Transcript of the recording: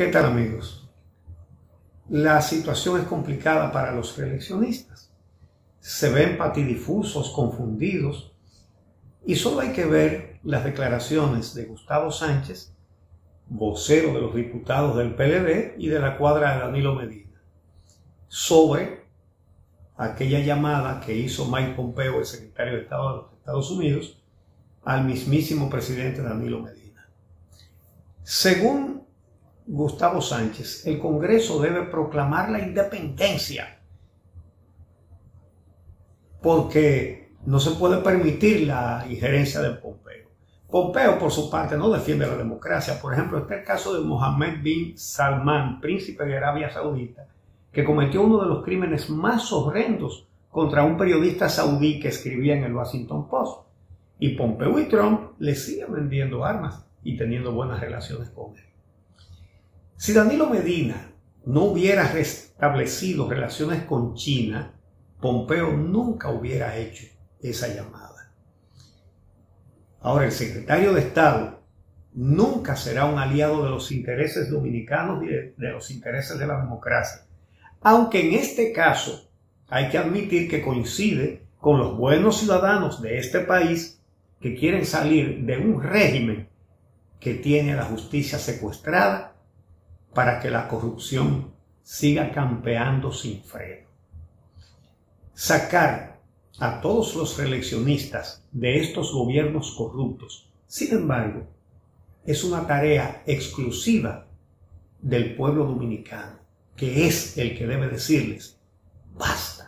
¿Qué tal amigos? La situación es complicada para los reeleccionistas. Se ven patidifusos, confundidos, y solo hay que ver las declaraciones de Gustavo Sánchez, vocero de los diputados del PLD y de la cuadra de Danilo Medina, sobre aquella llamada que hizo Mike Pompeo, el secretario de Estado de los Estados Unidos, al mismísimo presidente Danilo Medina. Según Gustavo Sánchez, el Congreso debe proclamar la independencia porque no se puede permitir la injerencia de Pompeo. Pompeo, por su parte, no defiende la democracia. Por ejemplo, está el caso de Mohammed bin Salman, príncipe de Arabia Saudita, que cometió uno de los crímenes más horrendos contra un periodista saudí que escribía en el Washington Post. Y Pompeo y Trump le siguen vendiendo armas y teniendo buenas relaciones con él. Si Danilo Medina no hubiera restablecido relaciones con China, Pompeo nunca hubiera hecho esa llamada. Ahora, el secretario de Estado nunca será un aliado de los intereses dominicanos ni de, los intereses de la democracia. Aunque en este caso hay que admitir que coincide con los buenos ciudadanos de este país que quieren salir de un régimen que tiene la justicia secuestrada para que la corrupción siga campeando sin freno. Sacar a todos los reeleccionistas de estos gobiernos corruptos, sin embargo, es una tarea exclusiva del pueblo dominicano, que es el que debe decirles, basta.